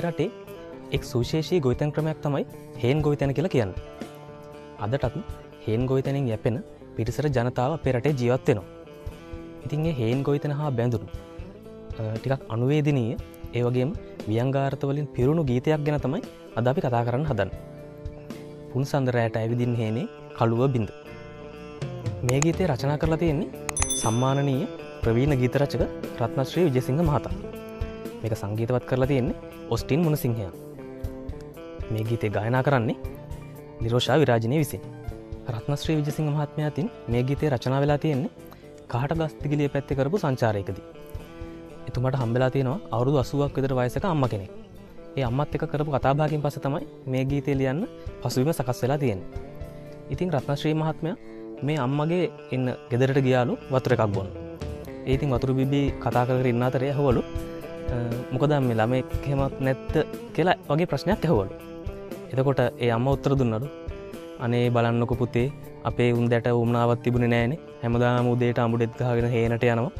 අපේ රටේ එක් සුශේෂී ගොයිතන් ක්‍රමයක් තමයි හේන් ගොවිතැන කියලා කියන්න. අදටත් හේන් ගොවිතැනින් යැපෙන පිටිසර ජනතාව අපේ රටේ ජීවත්වෙනවා. ඉතින් ඒ හේන් ගොවිතන හා බැඳුණු ටිකක් අනුවේදනීය ඒවගේම වියංගාර්ථවලින් පිරුණු ගීතයක් ගැන තමයි අද අපි කතා කරන්න හදන්. පුන් සන්දරයට ඇවිදින් හේනේ කළුව බිඳ. මේ ගීතය රචනා කරලා තියෙන්නේ සම්මානනීය ප්‍රවීණ ගීතරචක රත්නශ්‍රී විජසිංහ මහතා මේක සංගීතවත් කරලා තියෙන්නේ ඔස්ටින් මුණසිංහය. මේ ගීතය ගායනා කරන්නේ නිරෝෂා විරාජනය විසින්. රත්නශ්‍රී විජසිංහ මහත්මයාතින් මේ ගීතය රචනා වෙලා තියෙන්නේ කාට ගස්තිගලිය පැත්ති කරපු සංචාරයකදී. එතුමට හම්බෙලා තියෙනවා අවුරුදු අසුවක් විතර වයසක අම්ම කෙනෙක්. ඒ අම්මත් එක කරපු කතාභාගින් පස තමයි මේ ගීතය ලියන්න පසුවීම සකස් වෙලා තියෙන ඉතින් රත්නශ්‍රී මහත්මය මේ අම්මගේ එන්න ගෙදරට ගියාලු වතුර එකක් බොන්න. ඒතින් වතුරු බිබී කතා කර ඉන්න අතරය හවලු මොකද මේ ළමෙක් හෙමත් නැත්ත කියලා වගේ ප්‍රශ්නයක් ඇහවලු. එතකොට ඒ අම්ම උත්තර දුන්නලු අනේ බලන්නක පුතේ අපේ උන්දැට උම්නාවත් තිබුණ නෑන හැමදා මුදේට අමුඩෙත් ගහගෙන හේනට යනවා.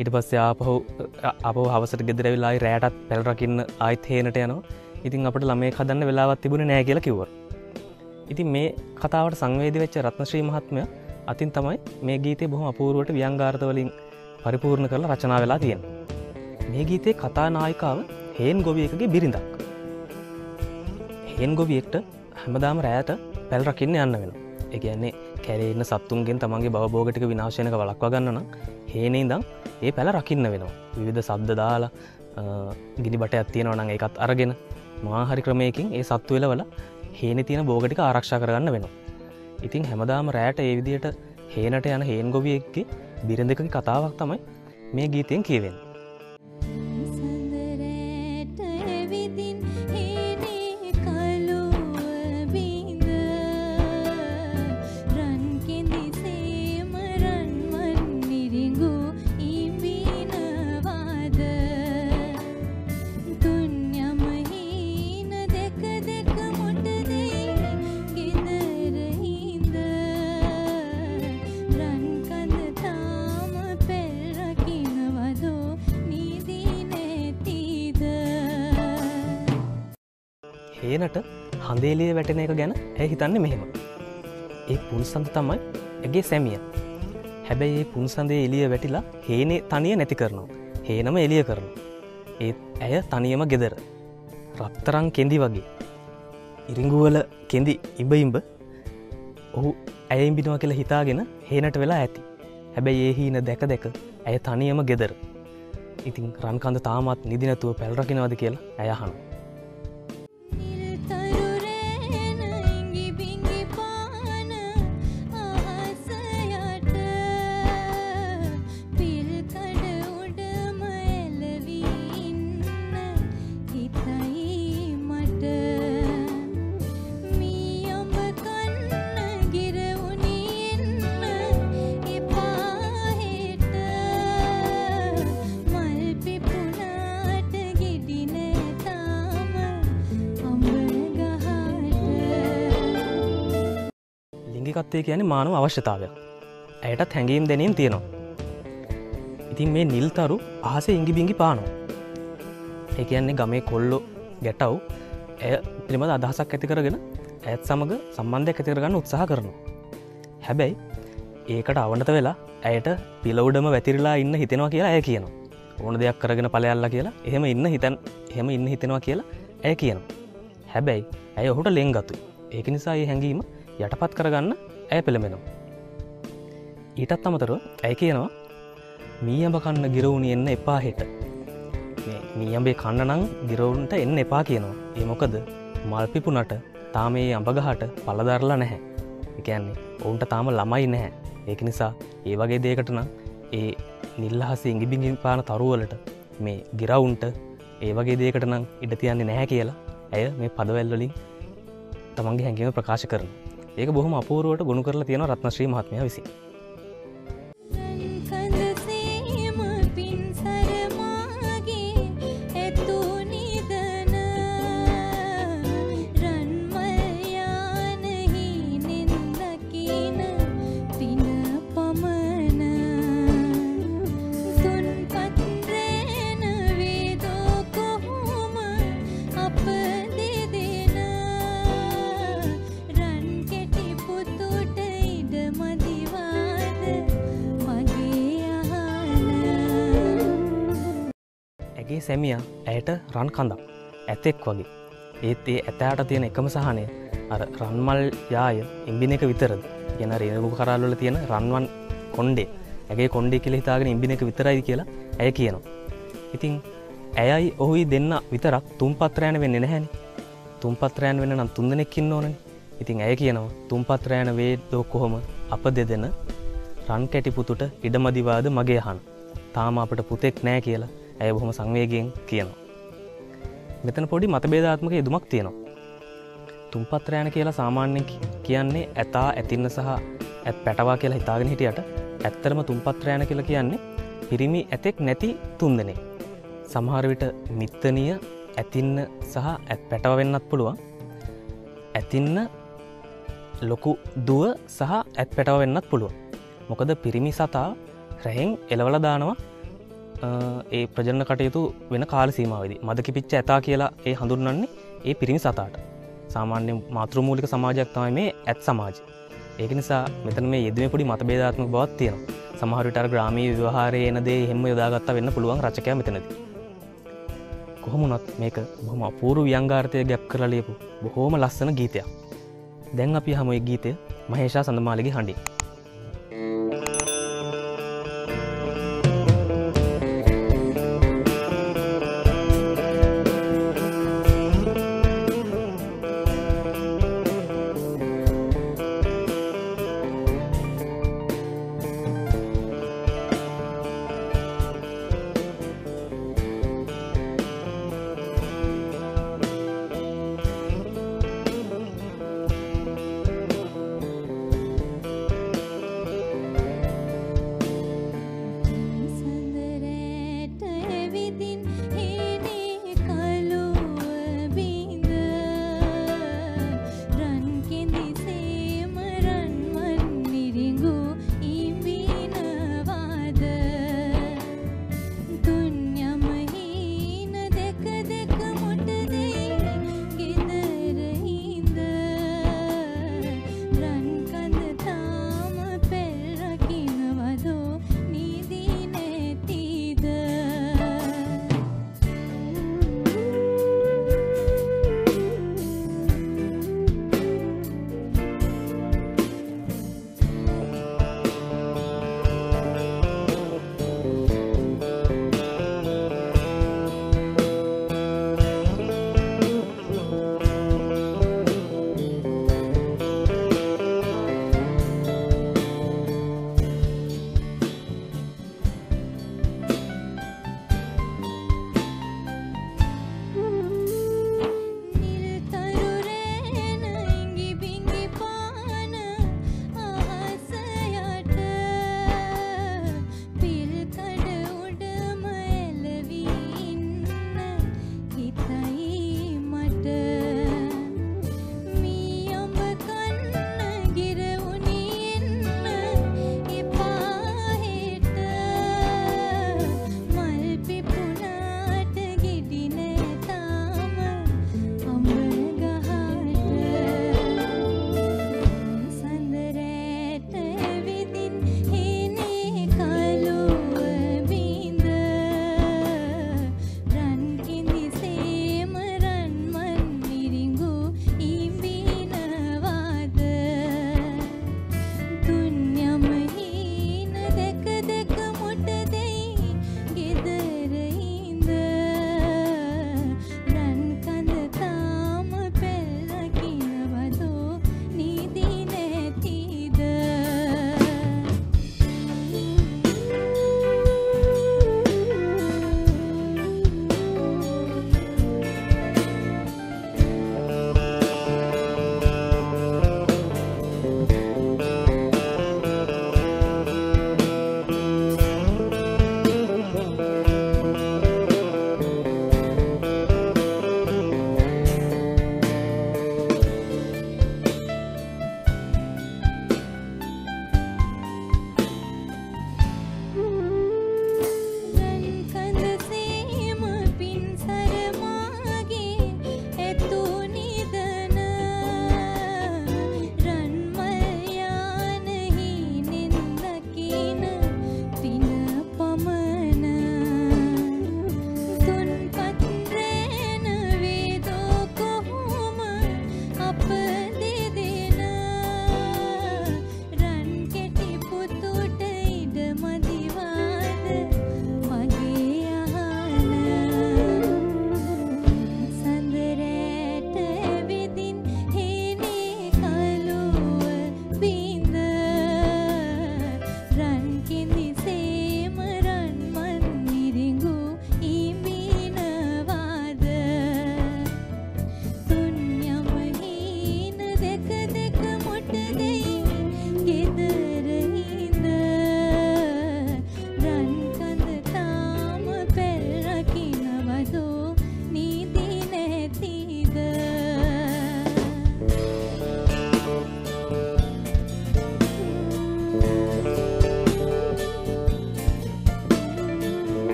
ඉට පස්සේ ආපහු අප හවසට ගෙදරවෙලායි රෑටත් පැල්රකින්න ආයිත් හේනට යනවා. ඉතින් අපට ළමේ කදන්න වෙලාවත් තිබුණ නෑ කියලා කිවර ඉතින් මේ කතාවට සංවේද වෙච්ච රත්නශ්‍රී මහත්මය අතින් තමයි මේ ගීතය බොහොම අපූරුවට ව්‍යංගාර්ථවලින් පරිපූර්ණ කරලා රචනා වෙලා තියෙන මේ ගීතේ කතා නායිකාව හේන් ගොවියකගේ බිරිඳක්. හේන් ගොවියෙක්ට හැමදාම රෑට පැල් රකින්න යන්න වෙන එකන්නේ කැරෙන්න සත්තුන්ගෙන් තමන්ගේ බවබෝගටික විනාශයනක වලක්වා ගන්නන හේනේ දම් ඒ පැල රකින්න වෙනවා. විවිධ සද්ද දාලා ගිනි බට ඇත්තියෙනව නං එකත් අරගෙන මාහරි ක්‍රමයකින් ඒ සත්තු වෙලවල හේනෙ තියෙන බෝගටික ආරක්ෂා කරගන්න වෙනවා. ඉතින් හැමදාම රෑට ඒ විදියට හේනට යන හේන් ගොවියෙක්ගේ බිරඳක කතාවක් තමයි මේ ගීතයෙන් කියවෙන් ඇවිදින් හේනට හඳේලිය වැටෙන එක ගැන ඇ හිතන්න මෙහෙම. ඒ පුන්සඳ තමයි ඇගේ සැමිය. හැබැයි ඒ පුන්සඳේ එලිය වැටිලා හේනේ තනිය නැති කරනවා. හේනම එලිය කරන ඒත් ඇය තනියම ගෙදර. රත්තරං කෙඳි වගේ. ඉරිංගුවල කෙඳි ඉඹ ඉම්බ ඔහු ඇයිම්බිනවා කියලා හිතාගෙන හේනට වෙලා ඇති. හැබැයි ඒ හීන දැක දැක ඇය තනියම ගෙදර. ඉතින් රන්කඳ තාමත් නිදිනැතුව පැල්රකිනවද කියලා ඇයහන ලිංගිකත්වය කියන මානව අවශ්‍යතාවයක් ඇයටත් හැඟීම් දැනීම් තියෙනවා. ඉතින් මේ නිල්තරු ආස ඉංගි බිංගි පානවා. ඒ කියන්නේ ගමේ කොල්ලො ගැටව් ඇය පිළිමද අදහසක් ඇති කරගෙන ඇත් සමඟ සම්බන්ධයක් ඇතිකරගන්න උත්සාහ කරනවා. හැබැයි ඒකට අවනත වෙලා ඇයට පිලවඩම වැතිරලා ඉන්න හිතෙනවා කියලා ඇය කියනවා. ඕන දෙයක් කරගෙන පලයල්ල කියලා එහෙම ඉන්න හිතන් එහෙම ඉන්න හිතෙනවා කියලා ඇය කියනවා. හැබැයි ඇය ඔහුට ලෙංගතු ඒක නිසා ඒ හැඟීම යටපත් කරගන්න ඇය පෙළමෙනවා ඊටත් අමතරව ඇය කියනවා මීයඹ කන්න ගිරවුණි එන්න එපා හෙට. මීයඹේ කන්න නං ගිරවුන්ට එන්න එපා කියනවා. ඒ මොකද මල්පිපුනට තාම ඒ අඹගහට පලදරලා නැහැ. එකන්නේ ඔවුන්ට තාම ළමයි නැහැ. ඒක නිසා ඒ වගේ දේකට නම් ඒ නිල්ලහස ඉඟිබිඟි පාන තරුවලට මේ ගිරවුන්ට ඒ වගේ දේකට නම් ඉඩ තියන්නේ නැහැ කියලා ඇය මේ පදවැල්වලින් තමන්ගේ හැඟීම ප්‍රකාශ කරන ඒක බොහොම අපූරුවට ගොුණු කරලා තියෙන රත්නශ්‍රී මහත්මය විසි සැමිය ඇයට රන් කඳක් ඇතෙක් වගේ. ඒත් ඒ ඇතෑට තියෙන එකම සහනය අර රන්මල් යාය ඉම්බින එක විතරද? ගෙන රේනපු කරල්වල තියෙන රන්වන් කොන්්ඩේ ඇගේ කොන්්ඩේ කෙළ හිතාගෙන ඉම්බින එක විතරයි කියලා ඇය කියනවා. ඉතිං ඇයයි ඔහුයි දෙන්න විතරක් තුම් පත්‍රයන වෙන්න නැහැනි. තුම් පත්‍රයන් වෙන නම් තුන් දෙනෙක්කින්න ඕනන. ඉතින් ඇය කියනවා තුම් පත්‍රයන වේ දෝ කොහොම අප දෙදෙන රන් කැටිපුතුට ඉඩමදිවාද මගේ හන් තාම අපට පුතෙක් නෑ කියලා ඇය බොහොම සංවේගෙන් කියනවා. මෙතන පොඩි මතබේධාත්මක යෙදුමක් තියෙනවා. තුම්පත්‍රයන කියලා සාමාන්‍යෙන් කියන්නේ ඇතා ඇතින්න සහ ඇත් පැටවා කියලා හිතාගෙන හිටියට ඇත්තරම තුම්පත්‍රයන කියලා කියන්නේ පිරිමි ඇතෙක් නැති තුන්දනේ සමහරවිට මිත්තනිය ඇතින්න සහ ඇත් පැටව වෙන්නත් පුළුවන්. ඇතින්න ලොකු දුව සහ ඇත් පැටව වෙන්නත් පුළුවන්. මොකද පිරිමි සතා රැහෙන් එලවල දානවා. ඒ ප්‍රජන කටයුතු වෙන කාල සීමාවදි. මදකි පිච්ච ඇතා කියලා ඒ හඳුරන්නන්නේ ඒ පිරිමි සතාට. සාමාන්‍ය මාතෘමූලික සමාජයක් තමයි මේ ඇත් සමාජ. ඒක නිසා මෙතන මේ යෙදම පොඩි මත බේධාත්ම බවත් තියෙන සමහරට ග්‍රාමී විවාහරය එනදේ හෙම යොදාගත්තා වෙන්න පුළුවන් රචකය මෙතනද. කොහොමුණත් මේක බොහම අපූරු ව්‍යංගාර්ථය ගැප් කරලියපු බොහෝම ලස්සන ගීතයක්. දැන් අපි හමුයි ගීතය මහේෂා සඳමාලගේ හඬි